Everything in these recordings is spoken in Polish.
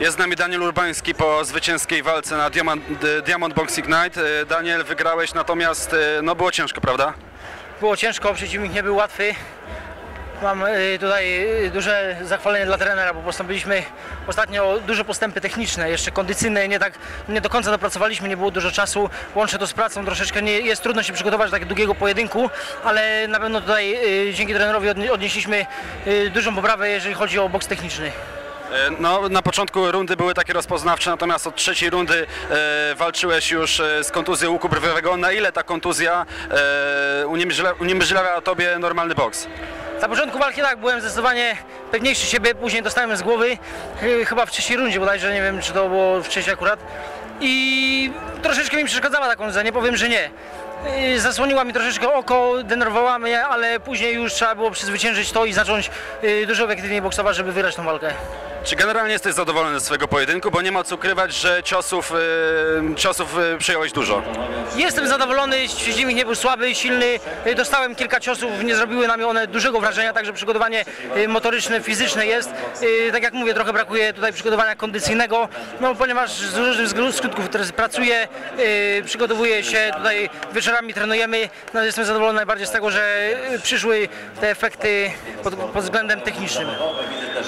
Jest z nami Daniel Urbański po zwycięskiej walce na Diamond, e, Diamond Boxing Night. E, Daniel, wygrałeś, natomiast e, no było ciężko, prawda? Było ciężko, przeciwnik nie był łatwy. Mam y, tutaj duże zachwalenie dla trenera, bo postąpiliśmy ostatnio duże postępy techniczne, jeszcze kondycyjne, nie tak, nie do końca dopracowaliśmy, nie było dużo czasu, łączę to z pracą, troszeczkę nie, jest trudno się przygotować do tak długiego pojedynku, ale na pewno tutaj dzięki trenerowi odnie- odnieśliśmy dużą poprawę, jeżeli chodzi o boks techniczny. E, No, na początku rundy były takie rozpoznawcze, natomiast od trzeciej rundy e, walczyłeś już e, z kontuzją łuku brwiowego. Na ile ta kontuzja e, uniemożliwia, uniemożliwia tobie normalny boks? Na początku walki tak, byłem zdecydowanie pewniejszy siebie, później dostałem z głowy, chyba w trzeciej rundzie bodajże, nie wiem czy to było wcześniej akurat. I troszeczkę mi przeszkadzała ta kontuzja, nie powiem, że nie. Y, Zasłoniła mi troszeczkę oko, denerwowała mnie, ale później już trzeba było przezwyciężyć to i zacząć dużo efektywniej boksować, żeby wygrać tą walkę. Czy generalnie jesteś zadowolony ze swojego pojedynku? Bo nie ma co ukrywać, że ciosów, e, ciosów e, przyjąłeś dużo. Jestem zadowolony, przeciwnik nie był słaby, silny. Y, Dostałem kilka ciosów, nie zrobiły na mnie one dużego wrażenia, także przygotowanie y, motoryczne, fizyczne jest. Y, Tak jak mówię, trochę brakuje tutaj przygotowania kondycyjnego, no ponieważ z różnych skutków teraz pracuję, y, przygotowuję się, tutaj wieczorami trenujemy. No, jestem zadowolony najbardziej z tego, że y, przyszły te efekty pod, pod względem technicznym.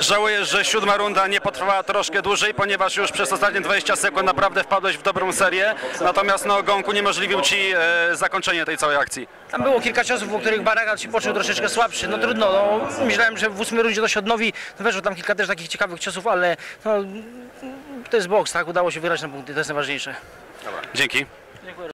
Żałujesz, że siódma runda nie potrwała troszkę dłużej, ponieważ już przez ostatnie 20 sekund naprawdę wpadłeś w dobrą serię, natomiast no, Gąk uniemożliwił ci e, zakończenie tej całej akcji. Tam było kilka ciosów, po których Baragat się poczuł troszeczkę słabszy. No trudno, no, myślałem, że w ósmej rundzie to się odnowi. No, weszło tam kilka też takich ciekawych ciosów, ale no, to jest boks, tak? Udało się wygrać na punkty, to jest najważniejsze. Dzięki. Dziękuję.